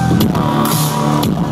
Oh.